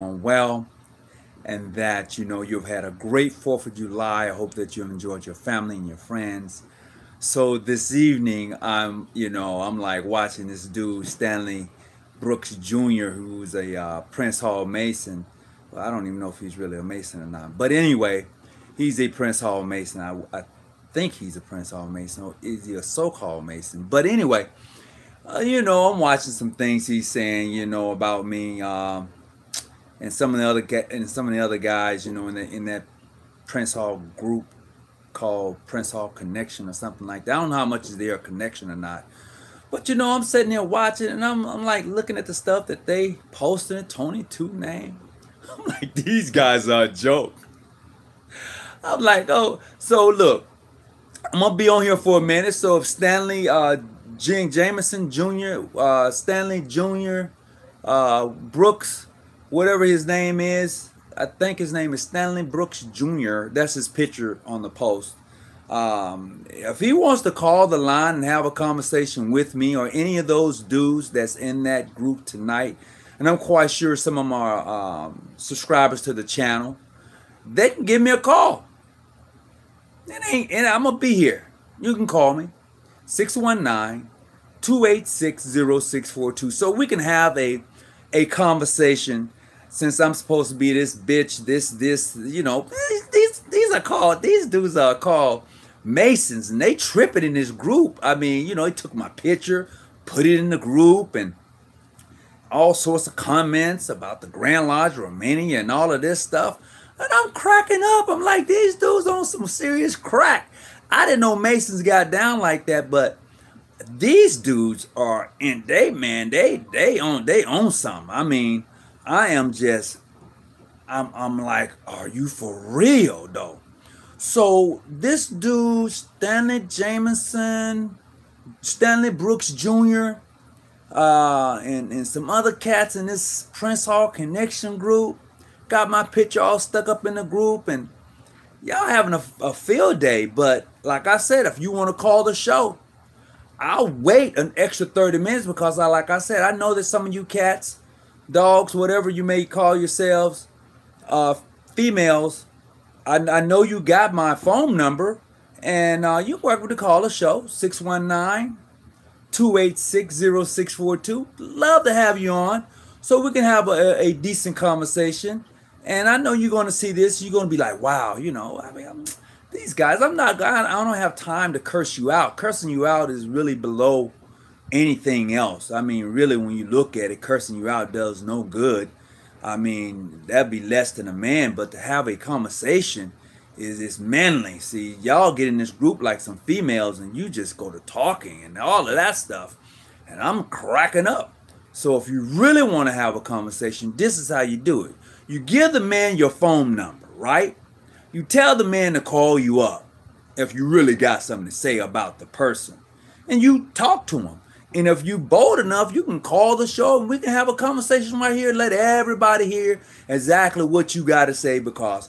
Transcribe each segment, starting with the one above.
well and that you know you've had a great Fourth of July. I hope that you've enjoyed your family and your friends. So this evening, I'm you know I'm like watching this dude Stanley Brooks Jr., who's a uh, Prince Hall Mason. Well, I don't even know if he's really a Mason or not, but anyway, he's a Prince Hall Mason. I, I think he's a Prince Hall Mason, or is he a so-called Mason? But anyway, uh, you know, I'm watching some things he's saying, you know, about me. Um, and some of the other and some of the other guys, you know, in the, in that Prince Hall group called Prince Hall Connection or something like that. I don't know how much is their connection or not. But you know, I'm sitting there watching and I'm, I'm like looking at the stuff that they posted, Tony Two name. I'm like, these guys are a joke. I'm like, oh, so look, I'm gonna be on here for a minute. So if Stanley uh Jing Jameson Jr., uh Stanley Jr., uh Brooks, whatever his name is. I think his name is Stanley Brooks Jr. That's his picture on the post. Um, if he wants to call the line and have a conversation with me or any of those dudes that's in that group tonight, and I'm quite sure some of them are um, subscribers to the channel, they can give me a call. It ain't, and I'm gonna be here. You can call me 619 286 0642 so we can have a a conversation since I'm supposed to be this bitch, this, this, you know, these these are called these dudes are called Masons, and they tripping in this group. I mean, you know, he took my picture, put it in the group, and all sorts of comments about the Grand Lodge Romania and all of this stuff. And I'm cracking up. I'm like, these dudes on some serious crack. I didn't know Masons got down like that, but these dudes are in they man, they they own they own something. I mean, I am just, I'm, I'm like, are you for real though? So this dude, Stanley Jameson, Stanley Brooks Jr., uh, and, and some other cats in this Prince Hall Connection group, got my picture all stuck up in the group, and y'all having a, a field day. But like I said, if you want to call the show, I'll wait an extra 30 minutes because I, like I said, I know that some of you cats dogs, whatever you may call yourselves, uh, females, I, I know you got my phone number and uh, you're welcome to call the show 619 286 0642. Love to have you on so we can have a, a decent conversation. And I know you're going to see this. You're going to be like, wow, you know, I mean, I'm, these guys, I'm not, I don't have time to curse you out. Cursing you out is really below anything else. I mean, really, when you look at it, cursing you out does no good. I mean, that'd be less than a man. But to have a conversation is is manly. See, y'all get in this group like some females, and you just go to talking and all of that stuff, and I'm cracking up. So if you really want to have a conversation, this is how you do it. You give the man your phone number, right? You tell the man to call you up if you really got something to say about the person, and you talk to him. And if you bold enough, you can call the show and we can have a conversation right here. Let everybody hear exactly what you got to say because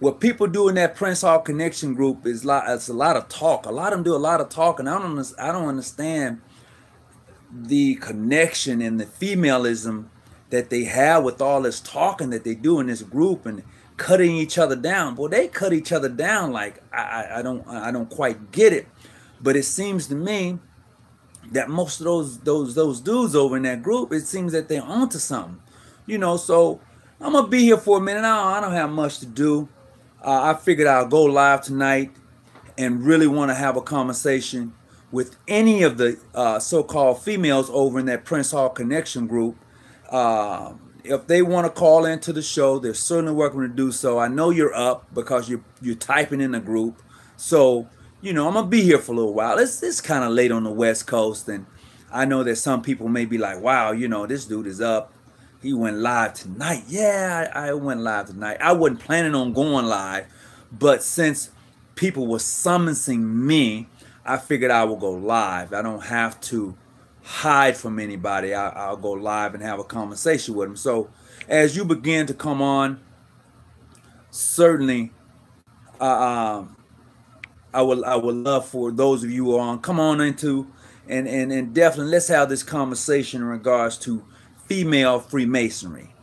what people do in that Prince Hall Connection group is lot. It's a lot of talk. A lot of them do a lot of talk, and I don't. I don't understand the connection and the femalism that they have with all this talking that they do in this group and cutting each other down. Well, they cut each other down like I, I don't. I don't quite get it, but it seems to me that most of those those those dudes over in that group, it seems that they're onto something, you know. So I'm gonna be here for a minute. I don't, I don't have much to do. Uh, I figured I'll go live tonight and really want to have a conversation with any of the uh, so-called females over in that Prince Hall Connection group. Uh, if they want to call into the show, they're certainly welcome to do so. I know you're up because you're you're typing in the group, so you know, I'm gonna be here for a little while. It's it's kind of late on the West Coast, and I know that some people may be like, "Wow, you know, this dude is up. He went live tonight." Yeah, I, I went live tonight. I wasn't planning on going live, but since people were summoning me, I figured I will go live. I don't have to hide from anybody. I, will go live and have a conversation with them. So, as you begin to come on, certainly. Uh, um, I would I would love for those of you who are on come on into and and and definitely let's have this conversation in regards to female Freemasonry.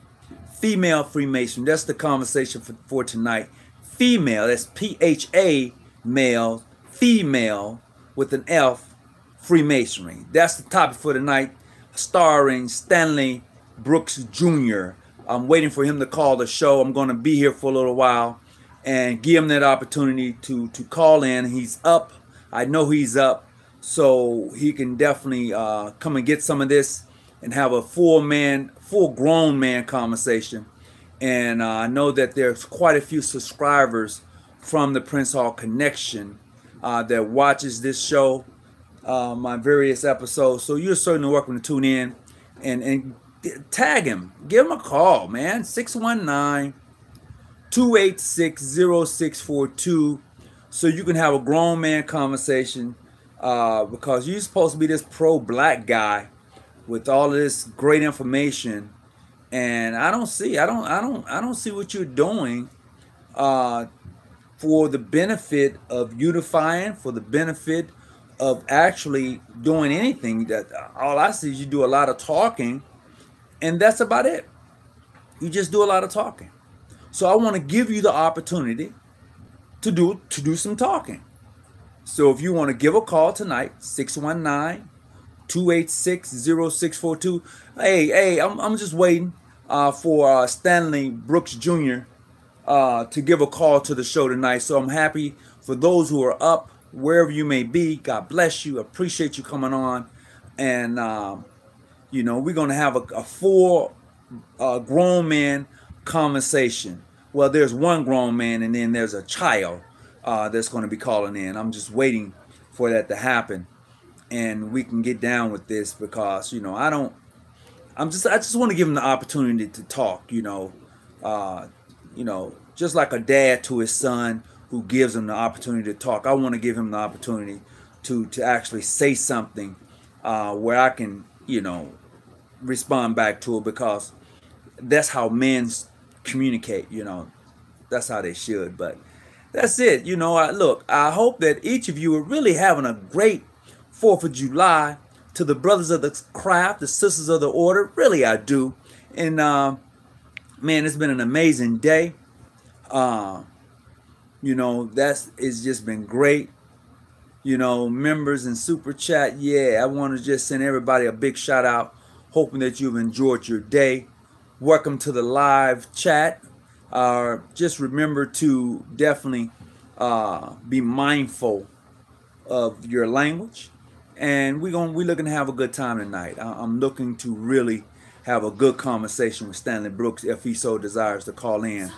female Freemason. That's the conversation for, for tonight. Female, that's P H A male, female with an F, Freemasonry. That's the topic for tonight, starring Stanley Brooks Jr. I'm waiting for him to call the show. I'm going to be here for a little while and give him that opportunity to to call in. He's up. I know he's up, so he can definitely uh, come and get some of this and have a full man, full grown man conversation. And uh, I know that there's quite a few subscribers from the Prince Hall Connection uh, that watches this show, uh, my various episodes. So you're certainly welcome to tune in and and tag him, give him a call, man. 619 286 0642 so you can have a grown man conversation uh, because you're supposed to be this pro black guy with all this great information and I don't see I don't I don't I don't see what you're doing uh, for the benefit of unifying for the benefit of actually doing anything that all I see is you do a lot of talking and that's about it. You just do a lot of talking so I want to give you the opportunity to do to do some talking. So if you want to give a call tonight, 619-286-0642. Hey, hey, I'm, I'm just waiting uh, for uh, Stanley Brooks Jr. Uh, to give a call to the show tonight. So I'm happy for those who are up, wherever you may be. God bless you. Appreciate you coming on. And, um, you know, we're going to have a, a full uh, grown man conversation well, there's one grown man and then there's a child uh, that's going to be calling in. I'm just waiting for that to happen, and we can get down with this because you know I don't. I'm just I just want to give him the opportunity to talk. You know, uh, you know, just like a dad to his son who gives him the opportunity to talk. I want to give him the opportunity to to actually say something uh, where I can you know respond back to it because that's how men communicate, you know. That's how they should. But that's it. You know, I look, I hope that each of you are really having a great 4th of July to the brothers of the craft, the sisters of the order. Really, I do. And uh, man, it's been an amazing day. Uh, you know, that's it's just been great. You know, members and super chat. Yeah, I want to just send everybody a big shout out, hoping that you've enjoyed your day welcome to the live chat. Uh, just remember to definitely uh, be mindful of your language, and we're gonna we're looking to have a good time tonight. I, am looking to really have a good conversation with Stanley Brooks if he so desires to call in,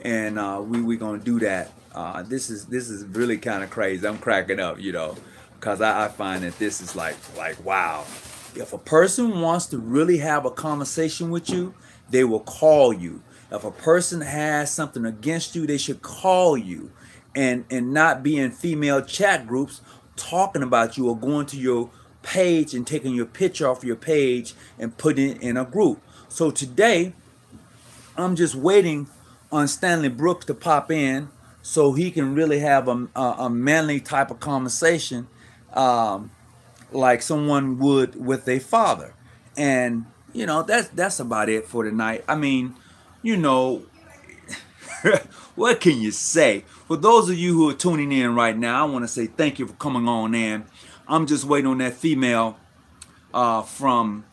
and uh, we we're gonna do that. Uh, this is this is really kind of crazy. I'm cracking up, you know, because I, I find that this is like like wow if a person wants to really have a conversation with you, they will call you. If a person has something against you, they should call you and and not be in female chat groups talking about you or going to your page and taking your picture off your page and putting it in a group. So today, I'm just waiting on Stanley Brooks to pop in so he can really have a, a, a manly type of conversation. Um, like someone would with a father. And you know, that's that's about it for tonight. I mean, you know, what can you say? For those of you who are tuning in right now, I want to say thank you for coming on in. I'm just waiting on that female uh, from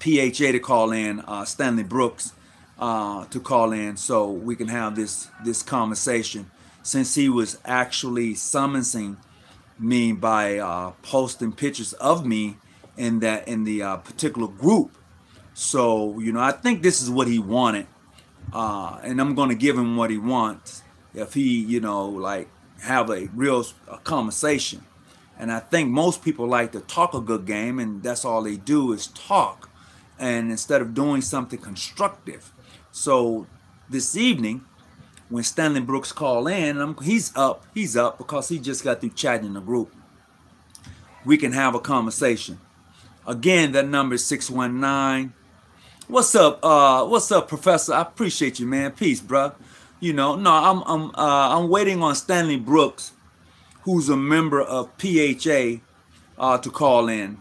PHA to call in, uh, Stanley Brooks, uh, to call in so we can have this this conversation. Since he was actually summoning me by uh, posting pictures of me in that in the uh, particular group. So you know, I think this is what he wanted, uh, and I'm to give him what he wants if he, you know, like have a real a conversation. And I think most people like to talk a good game, and that's all they do is talk, and instead of doing something constructive. So this evening, when Stanley Brooks call in, I'm, he's up, he's up because he just got through chatting in the group. We can have a conversation. Again, that number is 619. What's up, uh, what's up, Professor? I appreciate you, man. Peace, bro. You know, no, I'm I'm uh, I'm waiting on Stanley Brooks, who's a member of PHA, uh, to call in.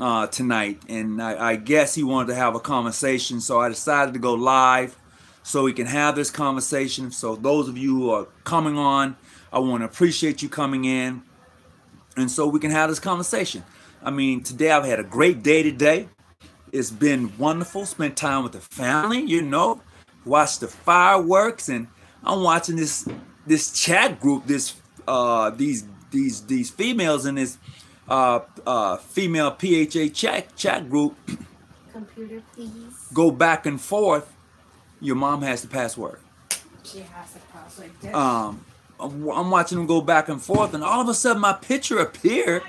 uh, tonight, and I, I guess he wanted to have a conversation, so I decided to go live so we can have this conversation. So those of you who are coming on, I want to appreciate you coming in, and so we can have this conversation. I mean, today I've had a great day today. It's been wonderful. Spent time with the family, you know, watched the fireworks, and I'm watching this this chat group, this uh these these these females in this uh uh female PHA chat chat group. Computer, please. Go back and forth. Your mom has the password. She has the password. Um, I'm watching them go back and forth, and all of a sudden my picture appeared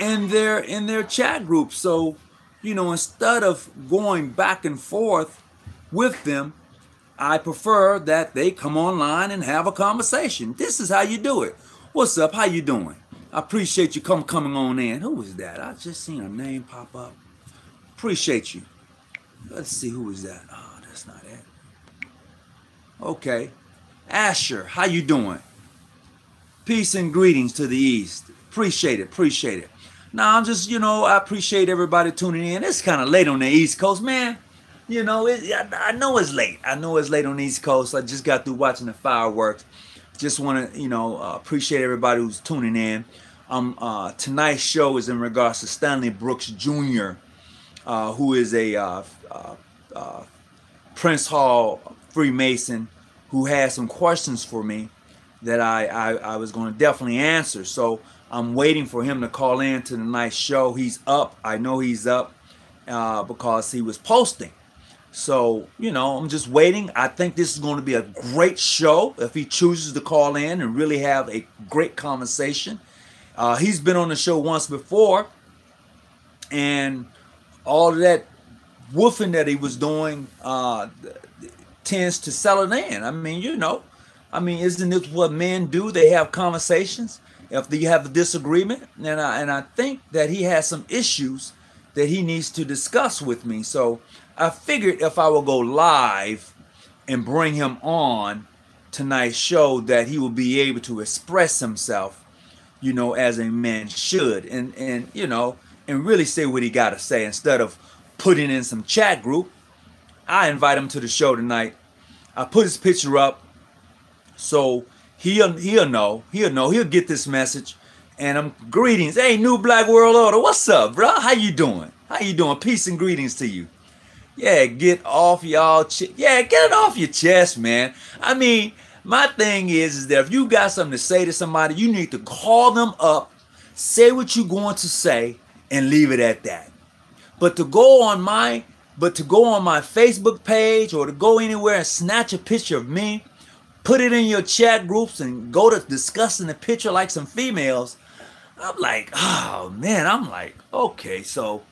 in their in their chat group. So, you know, instead of going back and forth with them, I prefer that they come online and have a conversation. This is how you do it. What's up? How you doing? I appreciate you come coming on in. Who was that? I just seen a name pop up. Appreciate you. Let's see who was that. Oh, it. Okay. Asher, how you doing? Peace and greetings to the east. Appreciate it, appreciate it. Now I'm just, you know, I appreciate everybody tuning in. It's kind of late on the East Coast, man. You know, it, I, I, know it's late. I know it's late on the East Coast. I just got through watching the fireworks. Just want to, you know, uh, appreciate everybody who's tuning in. Um, uh, tonight's show is in regards to Stanley Brooks Jr., uh, who is a uh, uh, uh, Prince Hall Freemason who has some questions for me that I, I, I was going to definitely answer. So I'm waiting for him to call in to the night show. He's up. I know he's up uh, because he was posting. So, you know, I'm just waiting. I think this is going to be a great show if he chooses to call in and really have a great conversation. Uh, he's been on the show once before, and all that woofing that he was doing uh, tends to sell it in. I mean, you know, I mean, isn't this what men do? They have conversations. If you have a disagreement, and I, and I think that he has some issues that he needs to discuss with me. So I figured if I will go live and bring him on tonight's show, that he will be able to express himself, you know, as a man should, and and you know, and really say what he got to say instead of putting in some chat group. I invite him to the show tonight. I put his picture up so he'll he'll know. He'll know. He'll get this message. And I'm greetings. Hey, new Black World Order. What's up, bro? How you doing? How you doing? Peace and greetings to you. Yeah, get off y'all. Ch- yeah, get it off your chest, man. I mean, my thing is, is that if you got something to say to somebody, you need to call them up, say what you're going to say, and leave it at that. But to go on my, but to go on my Facebook page or to go anywhere and snatch a picture of me put it in your chat groups and go to discussing the picture like some females. I'm like, oh man, I'm like, okay. So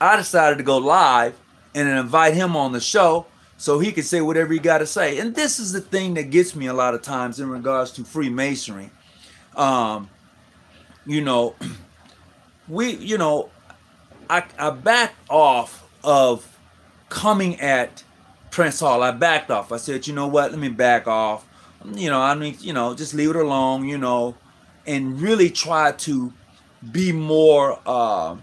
I decided to go live and invite him on the show so he could say whatever he got to say. And this is the thing that gets me a lot of times in regards to Freemasonry. Um, you know, we, you know, I, I backed off of coming at Prince Hall. I backed off. I said, you know what? Let me back off you know, I mean, you know, just leave it alone, you know, and really try to be more uh,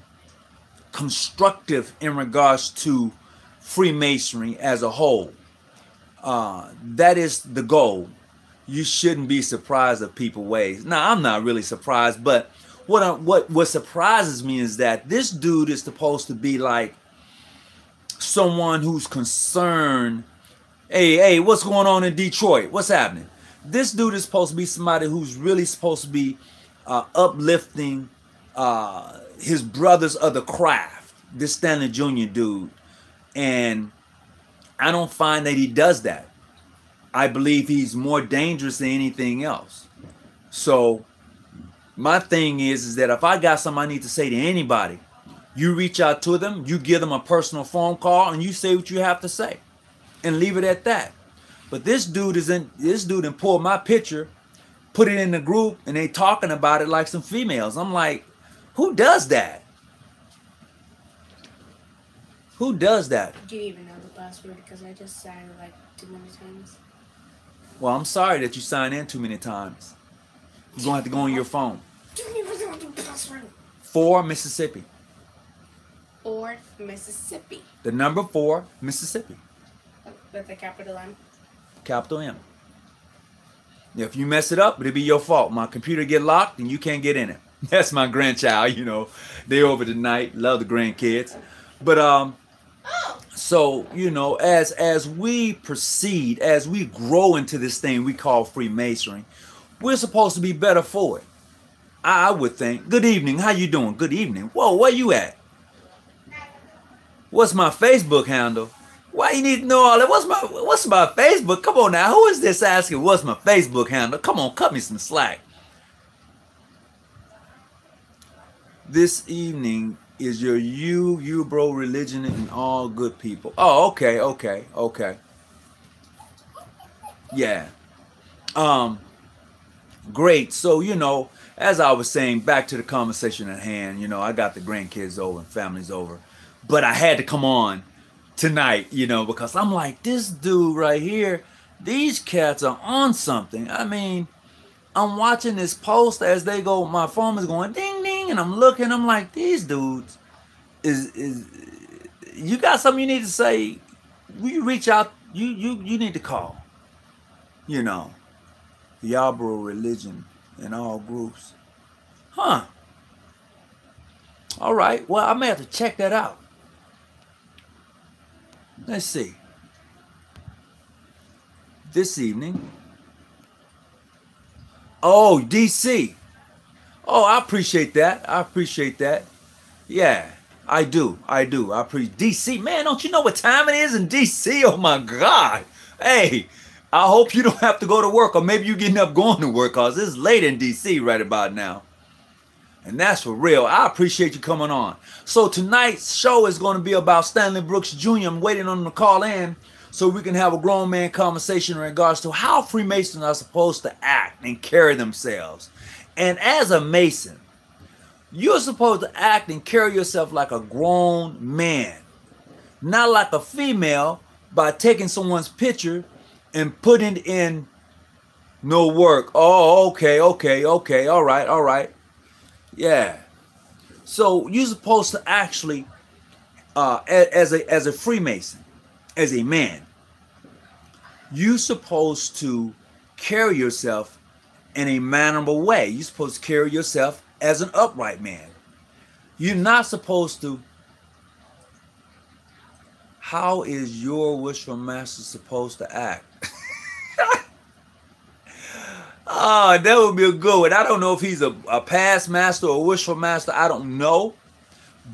constructive in regards to Freemasonry as a whole. Uh, that is the goal. You shouldn't be surprised of people ways. Now, I'm not really surprised, but what I, what what surprises me is that this dude is supposed to be like someone who's concerned Hey, hey, what's going on in Detroit? What's happening? This dude is supposed to be somebody who's really supposed to be uh, uplifting uh, his brothers of the craft. This Stanley Jr. dude, and I don't find that he does that. I believe he's more dangerous than anything else. So my thing is, is that if I got something I need to say to anybody, you reach out to them, you give them a personal phone call, and you say what you have to say and leave it at that. But this dude is in this dude and pulled my picture, put it in the group, and they talking about it like some females. I'm like, who does that? Who does that? Do you even know the password? Because I just signed like too many times. Well, I'm sorry that you signed in too many times. You're gonna have to go on your phone. Do you even know the password? For Mississippi. Four, Mississippi. The number four, Mississippi. With a capital M. Capital M. If you mess it up, it'll be your fault. My computer get locked and you can't get in it. That's my grandchild, you know. They over tonight. Love the grandkids. But um so, you know, as as we proceed, as we grow into this thing we call Freemasonry, we're supposed to be better for it. I, I would think. Good evening. How you doing? Good evening. Whoa, where you at? What's my Facebook handle? Why you need to know all that? What's my what's my Facebook? Come on now. Who is this asking what's my Facebook handle? Come on, cut me some slack. This evening is your you, you bro religion and all good people. Oh, okay, okay, okay. Yeah. Um great. So, you know, as I was saying, back to the conversation at hand, you know, I got the grandkids over and families over. But I had to come on tonight, you know, because I'm like, this dude right here, these cats are on something. I mean, I'm watching this post as they go, my phone is going ding ding, and I'm looking, I'm like, these dudes is is you got something you need to say, we reach out, you you you need to call. You know. Yabro religion in all groups. Huh. All right. Well, I may have to check that out. Let's see. This evening. Oh, DC. Oh, I appreciate that. I appreciate that. Yeah, I do. I do. I appreciate DC. Man, don't you know what time it is in DC? Oh my God. Hey, I hope you don't have to go to work, or maybe you're getting up going to work, cause it's late in DC right about now. And that's for real. I appreciate you coming on. So tonight's show is going to be about Stanley Brooks Jr. I'm waiting on him to call in so we can have a grown man conversation in regards to how Freemasons are supposed to act and carry themselves. And as a Mason, you're supposed to act and carry yourself like a grown man, not like a female by taking someone's picture and putting in no work. Oh, okay, okay, okay, all right, all right. Yeah. So you're supposed to actually, uh, as a as a Freemason, as a man, you're supposed to carry yourself in a mannerable way. You're supposed to carry yourself as an upright man. You're not supposed to. How is your worshipful master supposed to act? Oh, that would be a good one. I don't know if he's a, a past master or a worshipful master. I don't know.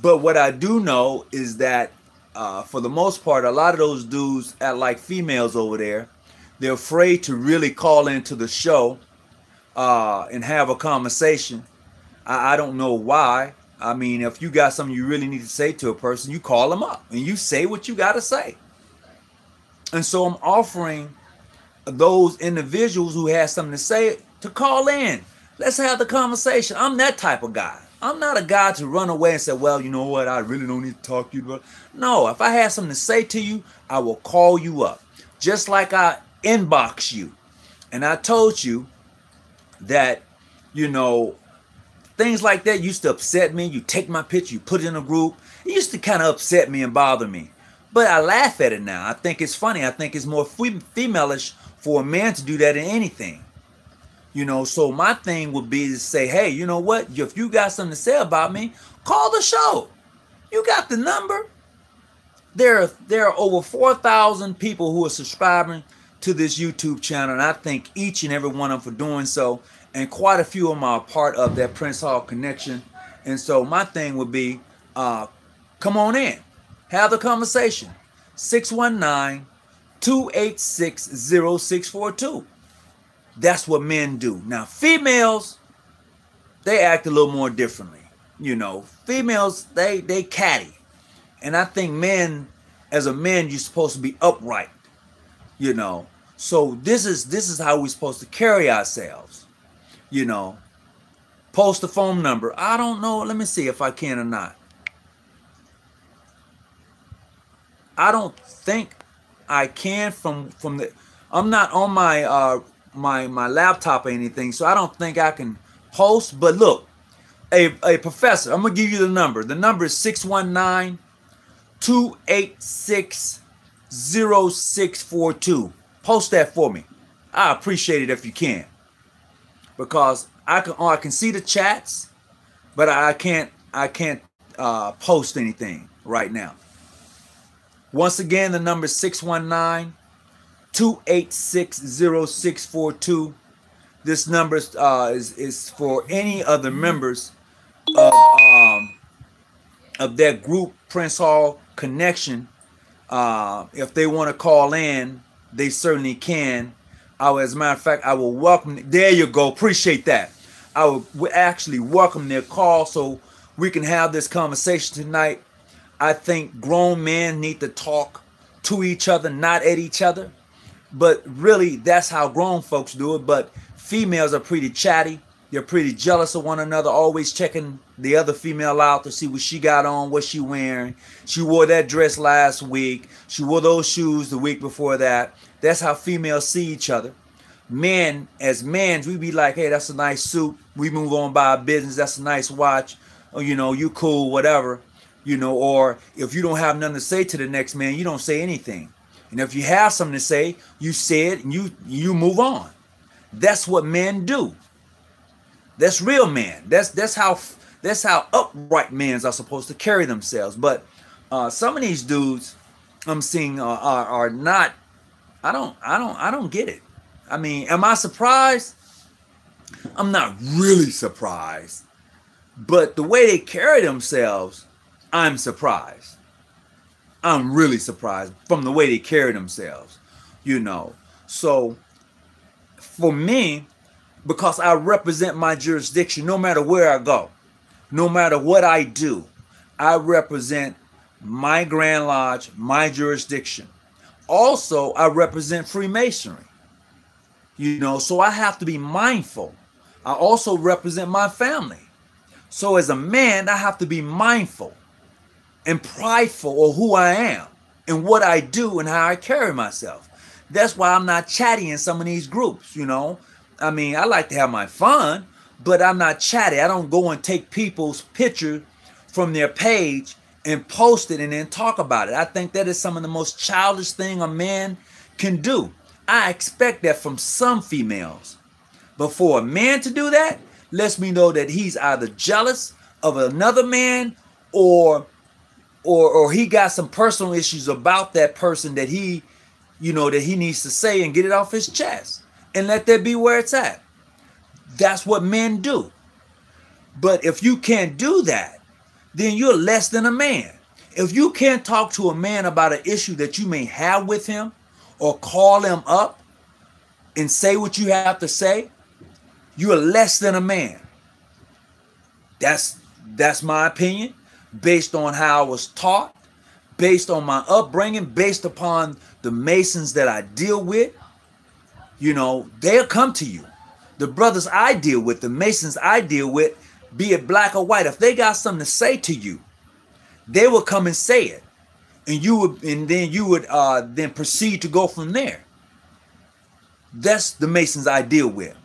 But what I do know is that uh, for the most part, a lot of those dudes act like females over there. They're afraid to really call into the show uh, and have a conversation. I, I don't know why. I mean, if you got something you really need to say to a person, you call them up and you say what you got to say. And so I'm offering those individuals who have something to say to call in. Let's have the conversation. I'm that type of guy. I'm not a guy to run away and say, well, you know what? I really don't need to talk to you. No, if I have something to say to you, I will call you up. Just like I inbox you. And I told you that, you know, things like that used to upset me. You take my picture, you put it in a group. It used to kind of upset me and bother me. But I laugh at it now. I think it's funny. I think it's more femaleish for a man to do that in anything. You know, so my thing would be to say, hey, you know what? If you got something to say about me, call the show. You got the number. There are there are over 4,000 people who are subscribing to this YouTube channel, and I thank each and every one of them for doing so. And quite a few of them are part of that Prince Hall connection. And so my thing would be, uh, come on in, have the conversation. 619 286 0642. That's what men do. Now, females, they act a little more differently. You know, females, they they catty. And I think men, as a man, you're supposed to be upright. You know. So this is this is how we're supposed to carry ourselves. You know. Post a phone number. I don't know. Let me see if I can or not. I don't think I can from from the I'm not on my uh my my laptop or anything, so I don't think I can post. But look, a, a professor, I'm gonna give you the number. The number is 619 286 0642. Post that for me. I appreciate it if you can. Because I can oh, I can see the chats, but I can't I can't uh, post anything right now. Once again, the number is 619 286 0642. This number uh, is, is for any other members of, um, of that group, Prince Hall Connection. Uh, if they want to call in, they certainly can. I as a matter of fact, I will welcome. There you go. Appreciate that. I will actually welcome their call so we can have this conversation tonight. I think grown men need to talk to each other, not at each other. But really, that's how grown folks do it. But females are pretty chatty. They're pretty jealous of one another, always checking the other female out to see what she got on, what she wearing. She wore that dress last week. She wore those shoes the week before that. That's how females see each other. Men, as men, we be like, hey, that's a nice suit. We move on by our business. That's a nice watch. Or, you know, you cool, whatever. You know, or if you don't have nothing to say to the next man, you don't say anything. And if you have something to say, you say it and you you move on. That's what men do. That's real men. That's that's how that's how upright men are supposed to carry themselves. But uh, some of these dudes I'm seeing are, are not. I don't I don't I don't get it. I mean, am I surprised? I'm not really surprised. But the way they carry themselves, I'm surprised. I'm really surprised from the way they carry themselves, you know. So for me, because I represent my jurisdiction no matter where I go, no matter what I do, I represent my Grand Lodge, my jurisdiction. Also, I represent Freemasonry. You know, so I have to be mindful. I also represent my family. So as a man, I have to be mindful and prideful of who I am and what I do and how I carry myself. That's why I'm not chatty in some of these groups, you know. I mean, I like to have my fun, but I'm not chatty. I don't go and take people's picture from their page and post it and then talk about it. I think that is some of the most childish thing a man can do. I expect that from some females. But for a man to do that lets me know that he's either jealous of another man or or or he got some personal issues about that person that he you know that he needs to say and get it off his chest and let that be where it's at. That's what men do. But if you can't do that then you're less than a man. If you can't talk to a man about an issue that you may have with him or call him up and say what you have to say you're less than a man. That's that's my opinion based on how I was taught, based on my upbringing, based upon the Masons that I deal with. You know, they'll come to you. The brothers I deal with, the Masons I deal with, be it black or white, if they got something to say to you, they will come and say it. And you would, and then you would uh, then proceed to go from there. That's the Masons I deal with.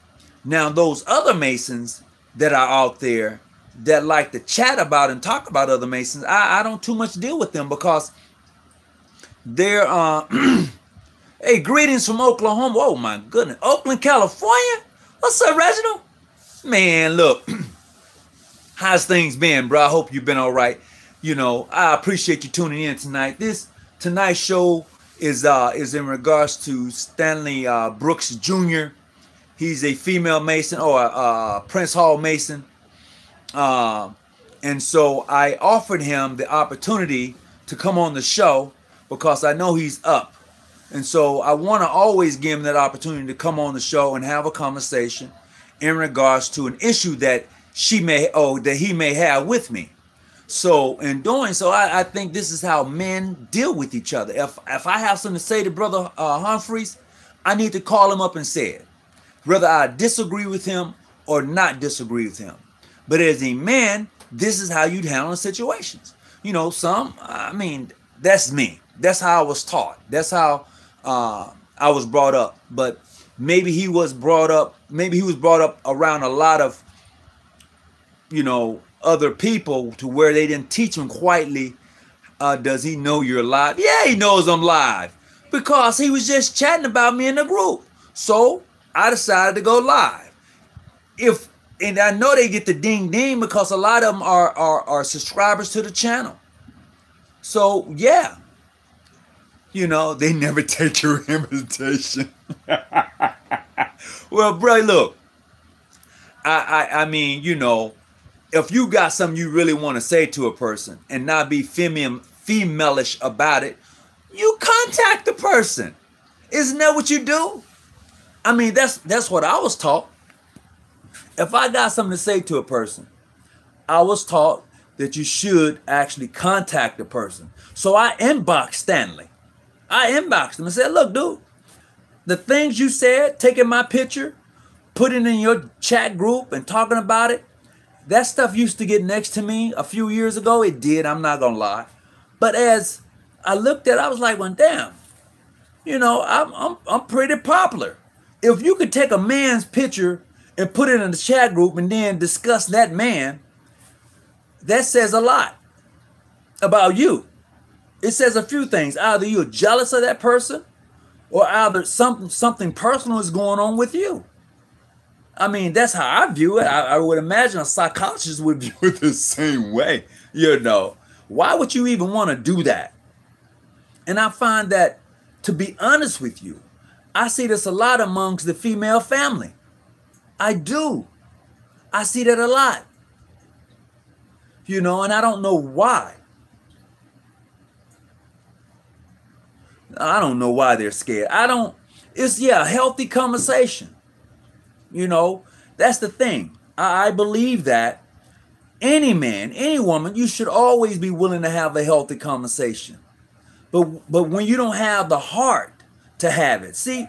Now, those other Masons that are out there that like to chat about and talk about other Masons, I, I don't too much deal with them because they're uh hey, greetings from Oklahoma. Oh my goodness. Oakland, California? What's up, Reginald? Man, look. How's things been, bro? I hope you've been all right. You know, I appreciate you tuning in tonight. This tonight's show is uh is in regards to Stanley uh Brooks Jr. He's a female Mason or uh Prince Hall Mason uh, and so I offered him the opportunity to come on the show because I know he's up. And so I want to always give him that opportunity to come on the show and have a conversation in regards to an issue that she may oh that he may have with me. So in doing so, I, I think this is how men deal with each other. If if I have something to say to Brother uh, Humphreys, I need to call him up and say it, whether I disagree with him or not disagree with him. But as a man, this is how you'd handle situations. You know, some, I mean, that's me. That's how I was taught. That's how uh, I was brought up. But maybe he was brought up, maybe he was brought up around a lot of, you know, other people to where they didn't teach him quietly uh, does he know you're live? Yeah, he knows I'm live because he was just chatting about me in the group. So I decided to go live. If and I know they get the ding ding because a lot of them are are, are subscribers to the channel. So yeah, you know they never take your invitation. well, bro, look, I, I I mean, you know, if you got something you really want to say to a person and not be female femaleish about it, you contact the person. Isn't that what you do? I mean, that's that's what I was taught. If I got something to say to a person, I was taught that you should actually contact the person. So I inboxed Stanley. I inboxed him and said, look, dude, the things you said, taking my picture, putting in your chat group and talking about it, that stuff used to get next to me a few years ago. It did, I'm not gonna lie. But as I looked at it, I was like, well, damn, you know, I'm, I'm, I'm pretty popular. If you could take a man's picture and put it in the chat group and then discuss that man, that says a lot about you. It says a few things. Either you're jealous of that person or either something something personal is going on with you. I mean, that's how I view it. I, I would imagine a psychologist would view it the same way. You know, why would you even want to do that? And I find that, to be honest with you, I see this a lot amongst the female family. I do. I see that a lot. You know, and I don't know why. I don't know why they're scared. I don't, it's, yeah, a healthy conversation. You know, that's the thing. I, I believe that any man, any woman, you should always be willing to have a healthy conversation. But but when you don't have the heart to have it, see,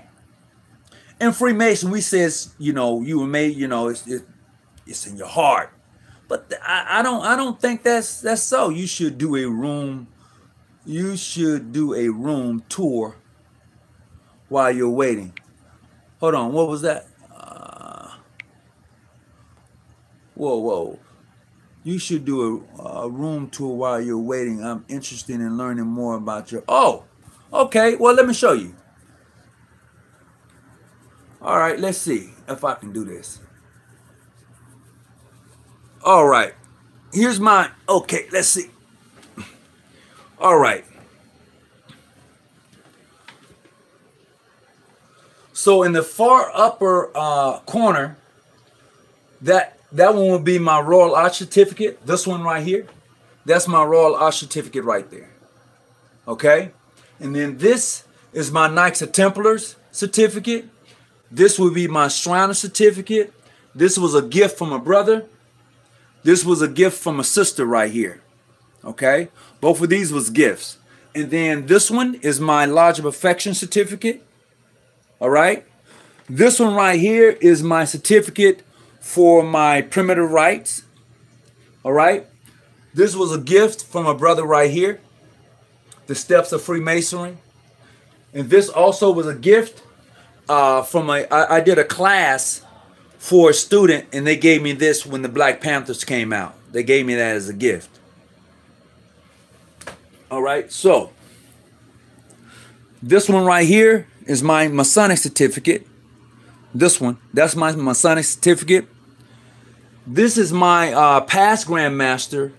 in Freemason we says you know you were made you know it's it, it's in your heart, but I, I don't I don't think that's that's so. You should do a room, you should do a room tour while you're waiting. Hold on, what was that? Uh, whoa, whoa. You should do a, a, room tour while you're waiting. I'm interested in learning more about your. Oh, okay. Well, let me show you. All right, let's see if I can do this. All right, here's my. Okay, let's see. All right. So in the far upper uh, corner, that that one will be my Royal Arch certificate. This one right here. That's my Royal Arch certificate right there. Okay? And then this is my Knights of Templars certificate. This would be my Shriner certificate. This was a gift from a brother. This was a gift from a sister right here. Okay? Both of these was gifts. And then this one is my Lodge of Perfection certificate. All right? This one right here is my certificate for my primitive rights. All right. This was a gift from a brother right here. The steps of Freemasonry. And this also was a gift uh, from a. I, I did a class for a student, and they gave me this when the Black Panthers came out. They gave me that as a gift. All right. So this one right here is my Masonic certificate. This one, that's my Masonic certificate. This is my uh, past grandmaster,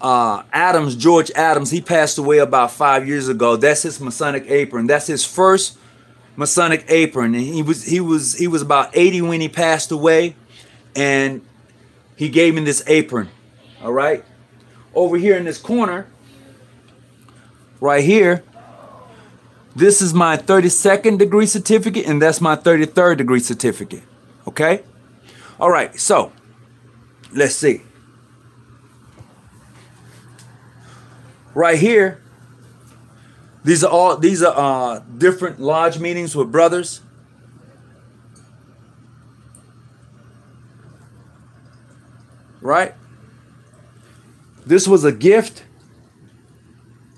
uh, Adams, George Adams. He passed away about five years ago. That's his Masonic apron. That's his first Masonic apron. And he was he was he was about 80 when he passed away, and he gave me this apron. All right, over here in this corner, right here. This is my 32nd degree certificate, and that's my 33rd degree certificate. Okay? All right, so Let's see. Right here, these are all these are uh, different lodge meetings with brothers. Right? This was a gift.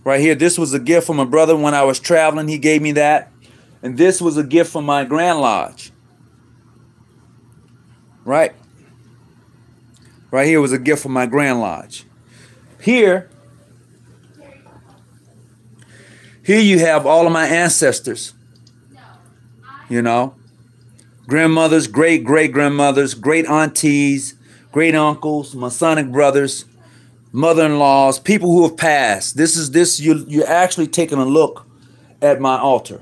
Right here, this was a gift from a brother when I was traveling. He gave me that. And this was a gift from my Grand Lodge. Right? Right here was a gift from my Grand Lodge. Here, Here you have all of my ancestors. You know, grandmothers, great great grandmothers, great aunties, great uncles, Masonic brothers, mother-in-laws, people who have passed. This is this you you're actually taking a look at my altar.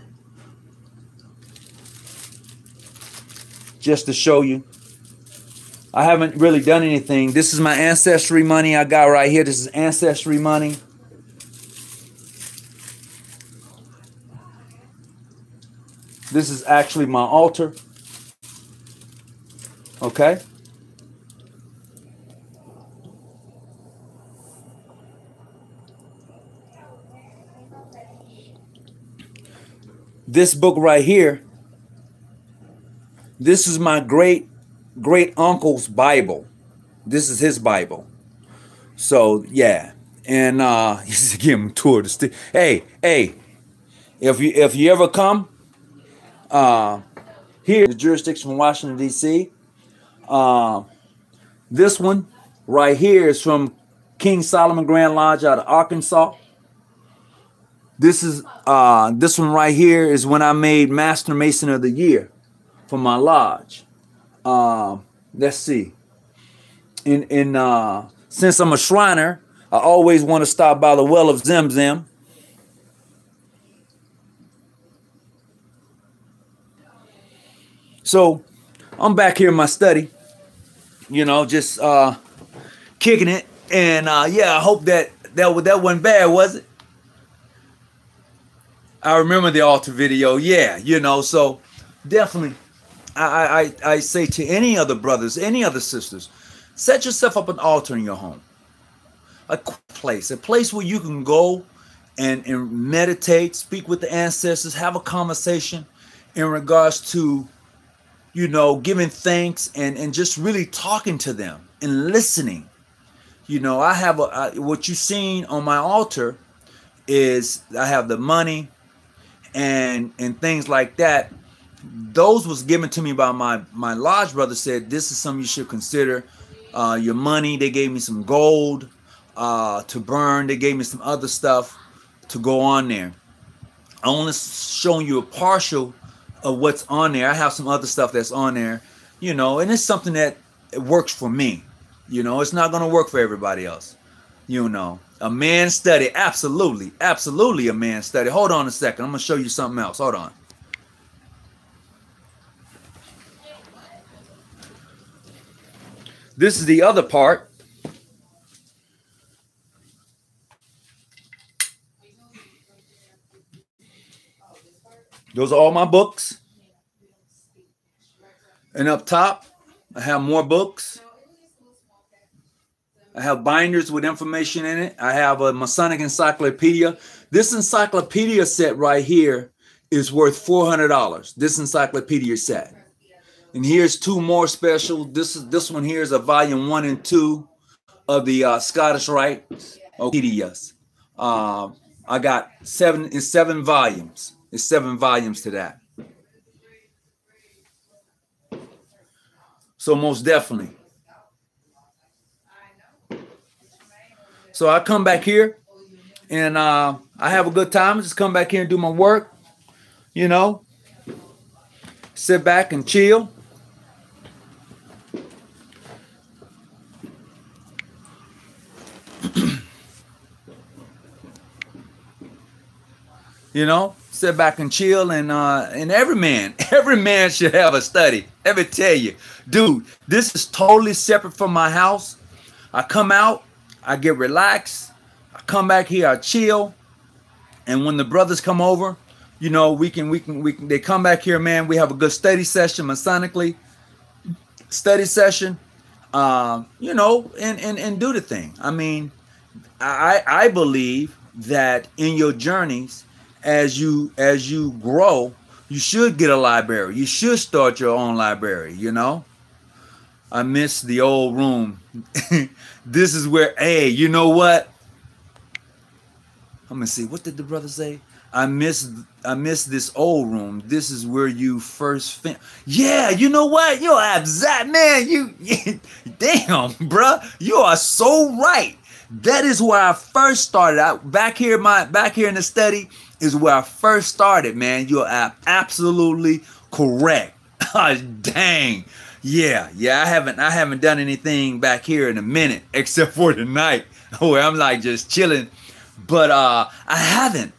Just to show you. I haven't really done anything. This is my ancestry money I got right here. This is ancestry money. This is actually my altar. Okay? This book right here, this is my great great uncle's Bible. This is his Bible. So yeah, and uh, he's give him tour. To hey, hey, if you if you ever come, uh, here the jurisdiction from Washington D.C. Uh, this one right here is from King Solomon Grand Lodge out of Arkansas. This is uh, this one right here is when I made Master Mason of the Year for my lodge. Um, let's see. In in uh, since I'm a Shriner, I always want to stop by the well of Zemzem. So I'm back here in my study, you know, just uh, kicking it, and uh, yeah, I hope that that that wasn't bad, was it? I remember the altar video, yeah, you know, so definitely I, I, I say to any other brothers, any other sisters, set yourself up an altar in your home. A place, a place where you can go and, and meditate, speak with the ancestors, have a conversation in regards to, you know, giving thanks and, and just really talking to them and listening. You know, I have a, I, what you've seen on my altar is I have the money and and things like that. Those was given to me by my my lodge brother said this is something you should consider uh, your money. They gave me some gold uh, to burn. They gave me some other stuff to go on there. I'm only showing you a partial of what's on there. I have some other stuff that's on there you know and it's something that it works for me. You know it's not going to work for everybody else you know. A man study absolutely absolutely a man study. Hold on a second i'm going to show you something else. Hold on. This is the other part. Those are all my books. And up top, I have more books. I have binders with information in it. I have a Masonic encyclopedia. This encyclopedia set right here is worth $400. This encyclopedia set. And here's two more special. This is this one here is a volume one and two of the uh, Scottish Rite Yes. Uh, I got seven in seven volumes. It's seven volumes to that. So most definitely. So I come back here and uh, I have a good time. I just come back here and do my work, you know, sit back and chill. You know, sit back and chill. And uh, and every man, every man should have a study. Let me tell you, dude, this is totally separate from my house. I come out, I get relaxed. I come back here, I chill. And when the brothers come over, you know, we can we can we can they come back here, man. We have a good study session, masonically study session. Uh, you know, and and and do the thing. I mean, I I believe that in your journeys as you as you grow, you should get a library. You should start your own library, you know? I miss the old room. this is where, hey, you know what? I'm gonna see. What did the brother say? I miss I miss this old room. This is where you first fin- Yeah, you know what? You're exact man. You, damn, bruh. You are so right. That is where I first started out. Back here, my back here in the study is where I first started, man. You're absolutely correct. Dang. Yeah, yeah, I haven't I haven't done anything back here in a minute except for tonight where I'm like just chilling. But uh I haven't.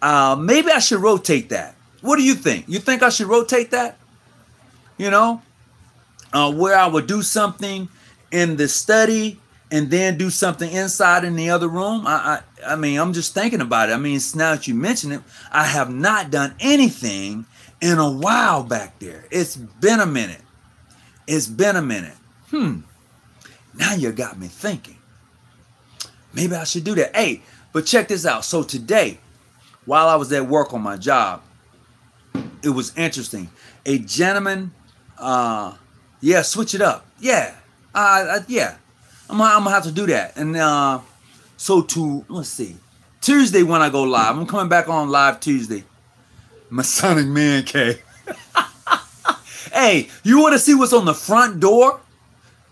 Uh maybe I should rotate that. What do you think? You think I should rotate that? You know? Uh where I would do something in the study and then do something inside in the other room. I I, I mean, I'm just thinking about it. I mean, now that you mention it, I have not done anything in a while back there. It's been a minute. It's been a minute. Hmm. Now you got me thinking. Maybe I should do that. Hey, but check this out. So today, while I was at work on my job, it was interesting. A gentleman, uh, yeah, switch it up. Yeah, uh, yeah, I'm gonna, I'm gonna have to do that. And uh, so to let's see, Tuesday when I go live, I'm coming back on live Tuesday. Masonic Man Cave. Hey, you want to see what's on the front door?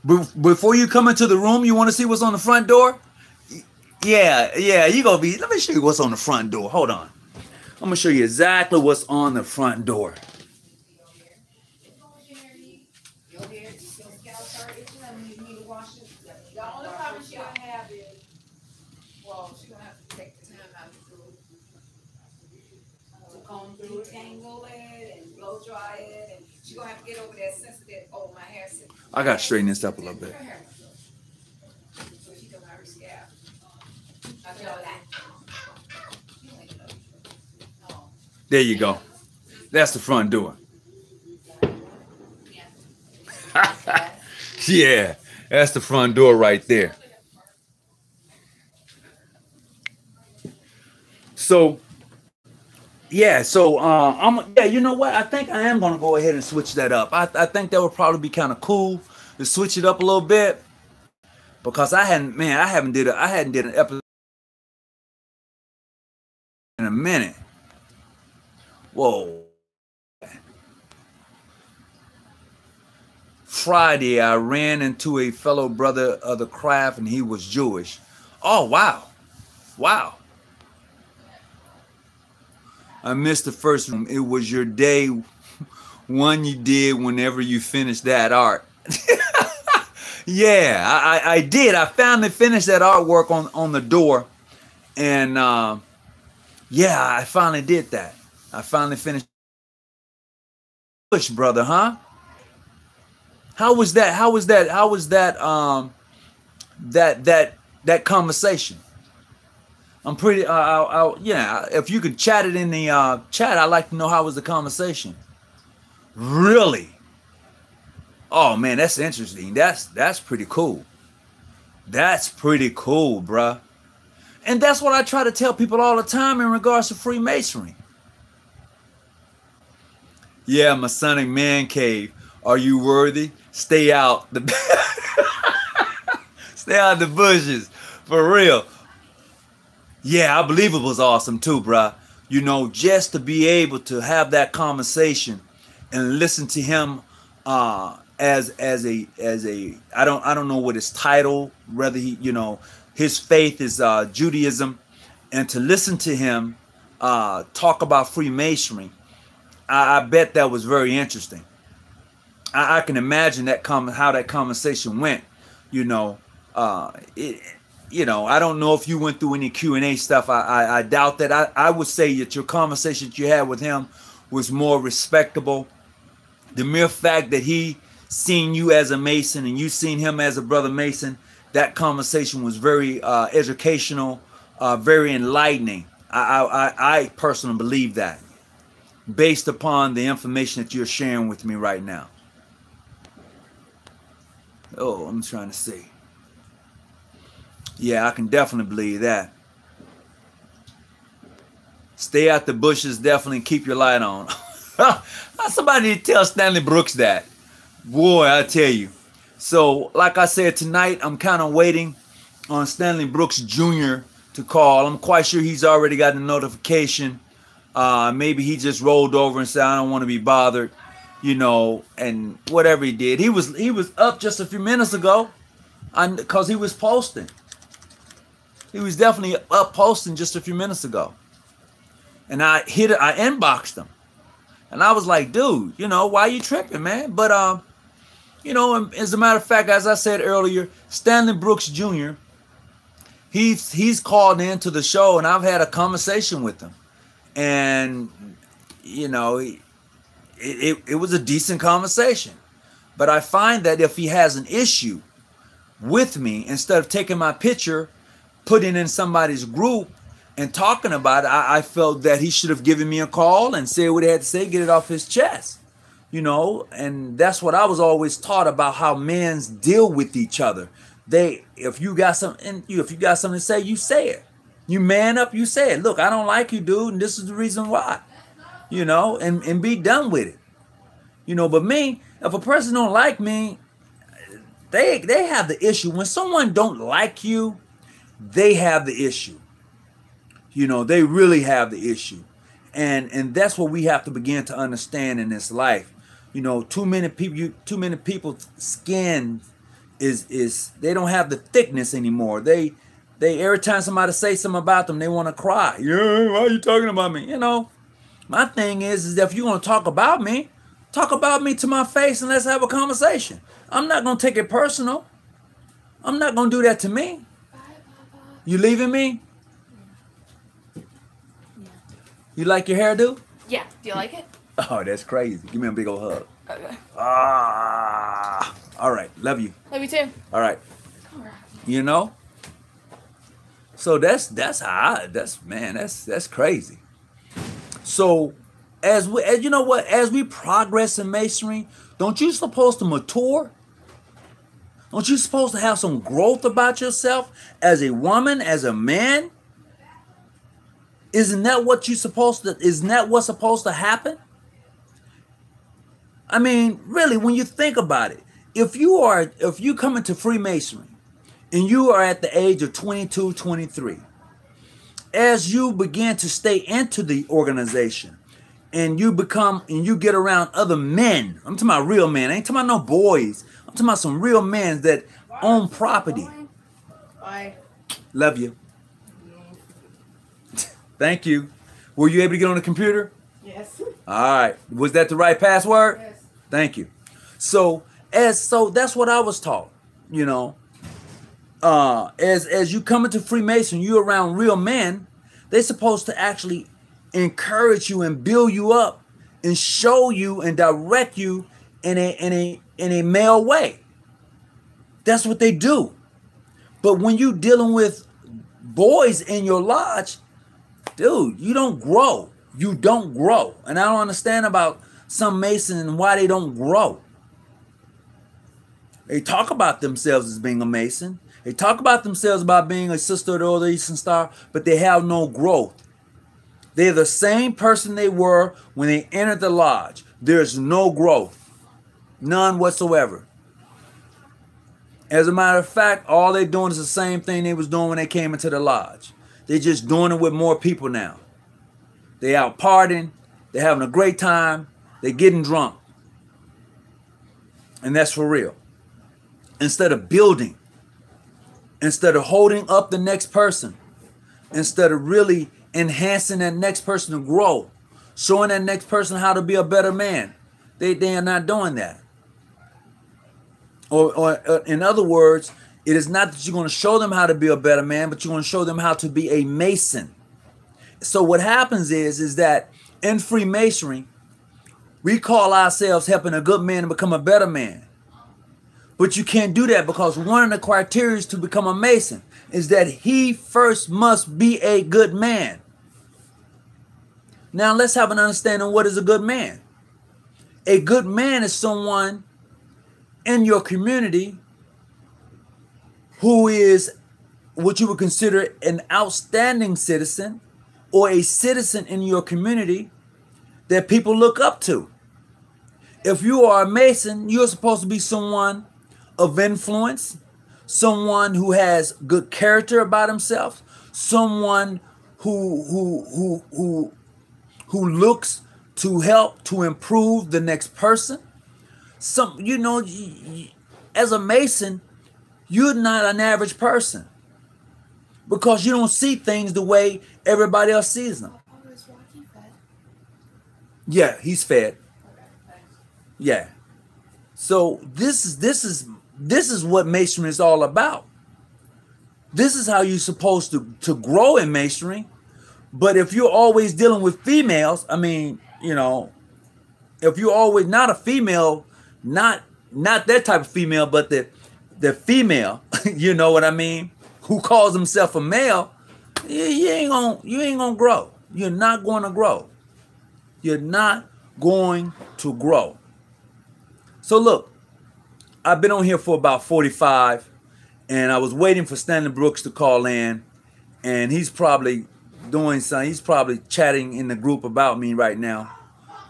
Be- before you come into the room, you want to see what's on the front door? Yeah, yeah, you gonna be. Let me show you what's on the front door. Hold on. I'm gonna show you exactly what's on the front door. I gotta straighten this up a little bit. There you go. That's the front door. yeah, that's the front door right there. So yeah, so uh, I'm yeah, you know what? I think I am gonna go ahead and switch that up. I, I think that would probably be kind of cool to switch it up a little bit because I hadn't man, I haven't did a, I hadn't did an episode in a minute. Whoa. Friday, I ran into a fellow brother of the craft, and he was Jewish. Oh wow, wow. I missed the first room. It was your day one you did whenever you finished that art. yeah, I, I did. I finally finished that artwork on, on the door. And uh, yeah, I finally did that. I finally finished. Push, brother, huh? How was that? How was that? How was that? Um, that that that conversation? I'm pretty. Uh, I'll, I'll, yeah, if you could chat it in the uh, chat, I'd like to know how was the conversation. Really? Oh man, that's interesting. That's that's pretty cool. That's pretty cool, bruh. And that's what I try to tell people all the time in regards to Freemasonry. Yeah, Masonic man cave. Are you worthy? Stay out the stay out the bushes. For real. Yeah, I believe it was awesome too, bruh. You know, just to be able to have that conversation and listen to him uh as as a as a I don't I don't know what his title, whether he, you know, his faith is uh Judaism, and to listen to him uh talk about Freemasonry, I, I bet that was very interesting. I, I can imagine that comment how that conversation went, you know. Uh it you know, I don't know if you went through any Q and A stuff. I, I, I doubt that. I, I would say that your conversation that you had with him was more respectable. The mere fact that he seen you as a Mason and you seen him as a brother Mason, that conversation was very uh, educational, uh, very enlightening. I, I, I personally believe that, based upon the information that you're sharing with me right now. Oh, I'm trying to see. Yeah, I can definitely believe that. Stay out the bushes, definitely keep your light on. Somebody tell Stanley Brooks that. Boy, I tell you. So, like I said, tonight I'm kind of waiting on Stanley Brooks Jr. to call. I'm quite sure he's already got a notification. Uh, maybe he just rolled over and said, I don't want to be bothered, you know, and whatever he did. He was he was up just a few minutes ago because he was posting. He was definitely up posting just a few minutes ago. And I hit it, I inboxed him. And I was like, dude, you know, why you tripping, man? But um, you know, as a matter of fact, as I said earlier, Stanley Brooks Jr. He's he's called into the show, and I've had a conversation with him, and you know, it, it, it was a decent conversation. But I find that if he has an issue with me, instead of taking my picture, putting in somebody's group, and talking about it, I, I, felt that he should have given me a call and say what he had to say, get it off his chest. You know, and that's what I was always taught about how men's deal with each other. They, if you got something, you if you got something to say, you say it. You man up, you say it. Look, I don't like you, dude, and this is the reason why. You know, and and be done with it. You know, but me, if a person don't like me, they they have the issue. When someone don't like you, they have the issue you know, they really have the issue. And and that's what we have to begin to understand in this life. You know, too many people you too many people's skin is is they don't have the thickness anymore. They they every time somebody say something about them, they want to cry. Yeah, why are you talking about me? You know, my thing is is if you're gonna talk about me, talk about me to my face and let's have a conversation. I'm not gonna take it personal. I'm not gonna do that to me. You leaving me? You like your hairdo? Yeah. Do you like it? Oh, that's crazy. Give me a big old hug. Okay. Ah. All right. Love you. Love you too. All right. You know? So that's that's how I, that's man, that's that's crazy. So as we as you know what, as we progress in masonry, don't you supposed to mature? Don't you supposed to have some growth about yourself as a woman, as a man? Isn't that what you supposed to isn't that what's supposed to happen? I mean, really, when you think about it, if you are if you come into Freemasonry and you are at the age of 22, 23, as you begin to stay into the organization and you become and you get around other men, I'm talking about real men, I ain't talking about no boys. I'm talking about some real men that own property. Bye. Love you. Thank you. Were you able to get on the computer? Yes. All right. Was that the right password? Yes. Thank you. So as so that's what I was taught, you know. Uh as as you come into Freemason, you around real men, they're supposed to actually encourage you and build you up and show you and direct you in a in a in a male way. That's what they do. But when you dealing with boys in your lodge, dude, you don't grow. You don't grow. And I don't understand about some Masons and why they don't grow. They talk about themselves as being a Mason. They talk about themselves about being a sister of the Eastern Star, but they have no growth. They're the same person they were when they entered the lodge. There's no growth, none whatsoever. As a matter of fact, all they're doing is the same thing they was doing when they came into the lodge. They're just doing it with more people now. They out partying. They're having a great time. They're getting drunk. And that's for real. Instead of building, instead of holding up the next person, instead of really enhancing that next person to grow, showing that next person how to be a better man, they, they are not doing that. Or, or, or in other words, it is not that you're going to show them how to be a better man, but you're going to show them how to be a mason. So what happens is, is that in Freemasonry, we call ourselves helping a good man to become a better man. But you can't do that because one of the criteria to become a mason is that he first must be a good man. Now let's have an understanding what is a good man. A good man is someone in your community who is what you would consider an outstanding citizen or a citizen in your community that people look up to. If you are a Mason, you're supposed to be someone of influence, someone who has good character about himself, someone who who who who who looks to help to improve the next person. Some you know as a Mason, you're not an average person because you don't see things the way everybody else sees them. Yeah, he's fed. Yeah. So this is this is this is what masonry is all about. This is how you're supposed to to grow in masonry. But if you're always dealing with females, I mean, you know, if you're always not a female, not not that type of female, but the the female, you know what I mean, who calls himself a male, you, you ain't gonna you ain't gonna grow. You're not going to grow. You're not going to grow. So look, I've been on here for about 45, and I was waiting for Stanley Brooks to call in, and he's probably doing something. He's probably chatting in the group about me right now,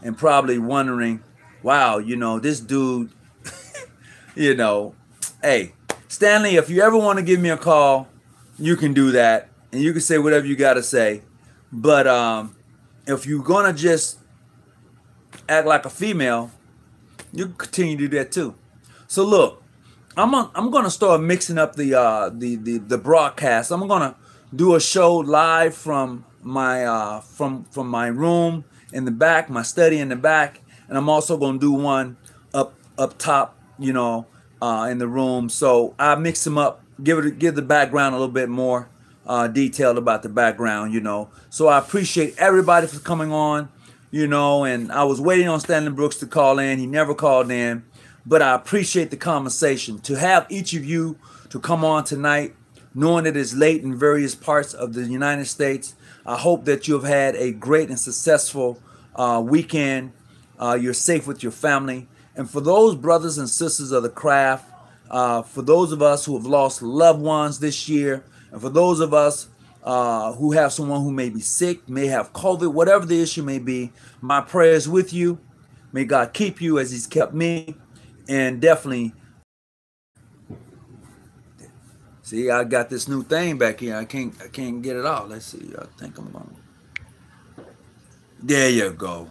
and probably wondering, wow, you know, this dude, you know, hey, Stanley, if you ever want to give me a call, you can do that, and you can say whatever you got to say. But um, if you're gonna just act like a female, you continue to do that too. So look, I'm I'm gonna start mixing up the uh the the the broadcast. I'm gonna do a show live from my uh from from my room in the back, my study in the back, and I'm also gonna do one up up top, you know, uh in the room. So I mix them up, give it give the background a little bit more uh detailed about the background, you know. So I appreciate everybody for coming on you know, and I was waiting on Stanley Brooks to call in. He never called in, but I appreciate the conversation. To have each of you to come on tonight, knowing that it's late in various parts of the United States, I hope that you have had a great and successful uh, weekend. Uh, you're safe with your family. And for those brothers and sisters of the craft, uh, for those of us who have lost loved ones this year, and for those of us uh, who have someone who may be sick, may have COVID, whatever the issue may be, my prayers with you. May God keep you as He's kept me, and definitely. See, I got this new thing back here. I can't, I can't get it out. Let's see. I think I'm gonna. There you go.